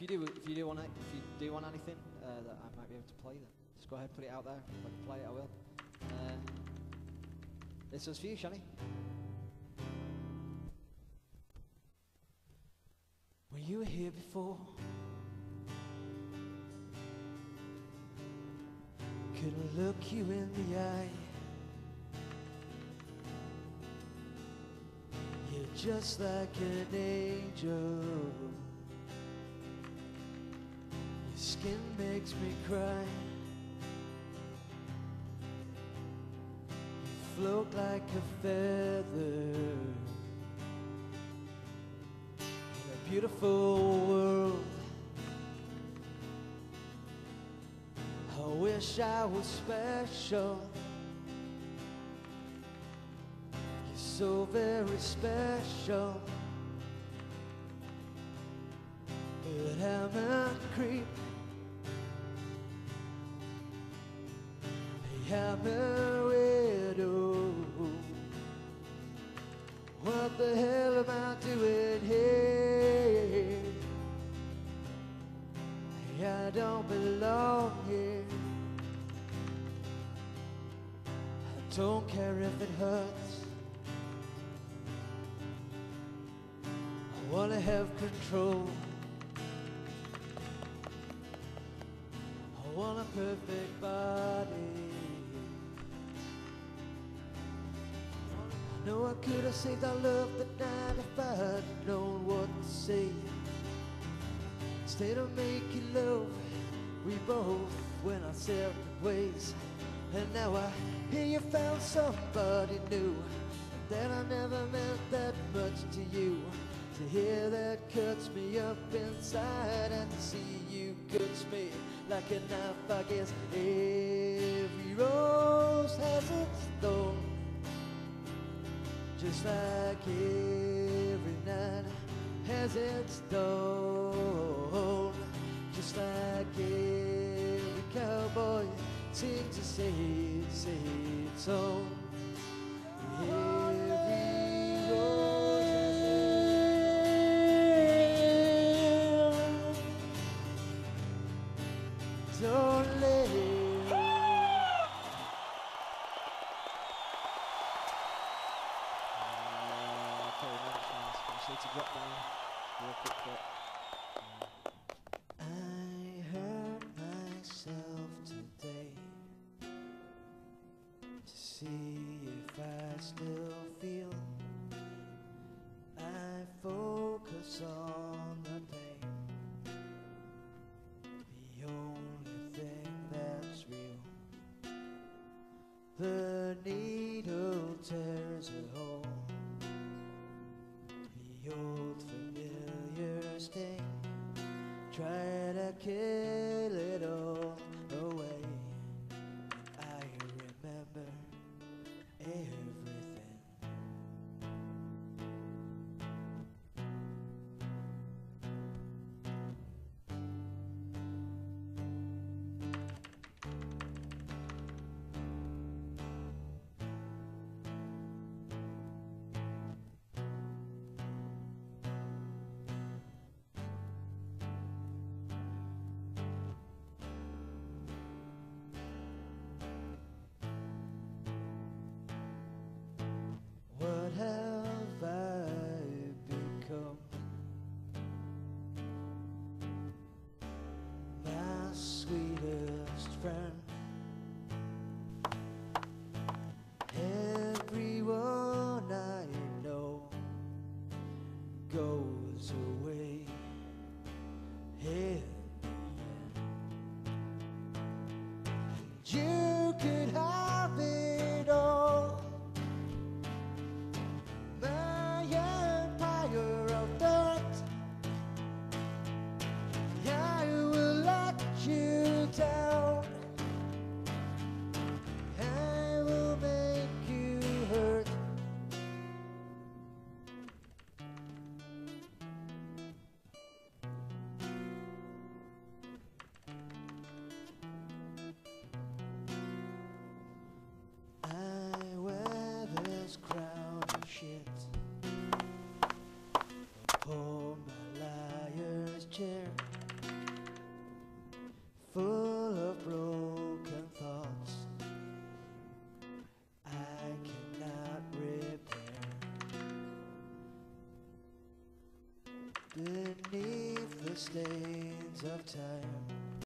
If you do, if you do want, if you do want anything uh, that I might be able to play, then just go ahead, put it out there. If I can play it, I will. Uh, this was for you, Shani. Were you here before? Couldn't look you in the eye. You're just like an angel. Skin makes me cry. You float like a feather in a beautiful world. I wish I was special. You're so very special. But I'm a creep. I'm a widow. What the hell am I doing here? I don't belong here. I don't care if it hurts. I wanna have control. I want a perfect body. Know I could have saved our love the night if I had known what to say. Instead of making love, we both went our separate ways. And now I hear you found somebody new. That I never meant that much to you. To hear that cuts me up inside, and to see you cuts me like a knife. I guess just like every night has its dawn. Just like every cowboy sings a sad, sad song. Every to drop down real quick bit. Um, I hurt myself today to see if I still feel. I focus on the pain, the only thing that's real. The needle tears a hole. Try to kill it all friend. Everyone I know goes away. in. You could have upon a liar's chair. Full of broken thoughts. I cannot repair. Beneath the stains of time.